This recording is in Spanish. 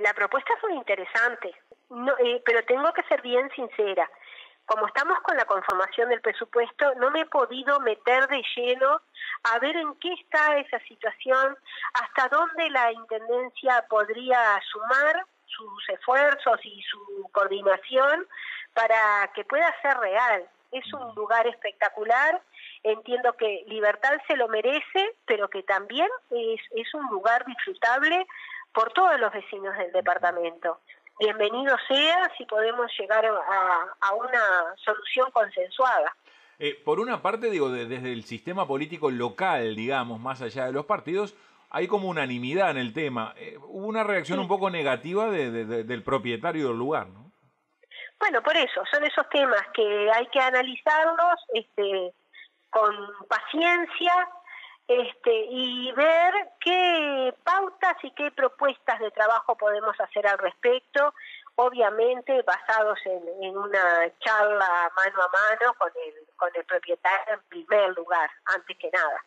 La propuesta es muy interesante, no, eh, pero tengo que ser bien sincera. Como estamos con la conformación del presupuesto, no me he podido meter de lleno a ver en qué está esa situación, hasta dónde la Intendencia podría sumar sus esfuerzos y su coordinación para que pueda ser real. Es un lugar espectacular, entiendo que Libertad se lo merece, pero que también es, es un lugar disfrutable por todos los vecinos del departamento. Bienvenido sea si podemos llegar a, una solución consensuada. Eh, por una parte, digo, desde el sistema político local, digamos, más allá de los partidos, hay como unanimidad en el tema. Eh, hubo una reacción un poco negativa del propietario del lugar, ¿no? Bueno, por eso, son esos temas que hay que analizarlos este, con paciencia este, y ver qué pautas y qué propuestas de trabajo podemos hacer al respecto, obviamente basados en, en una charla mano a mano con el, con el propietario en primer lugar, antes que nada.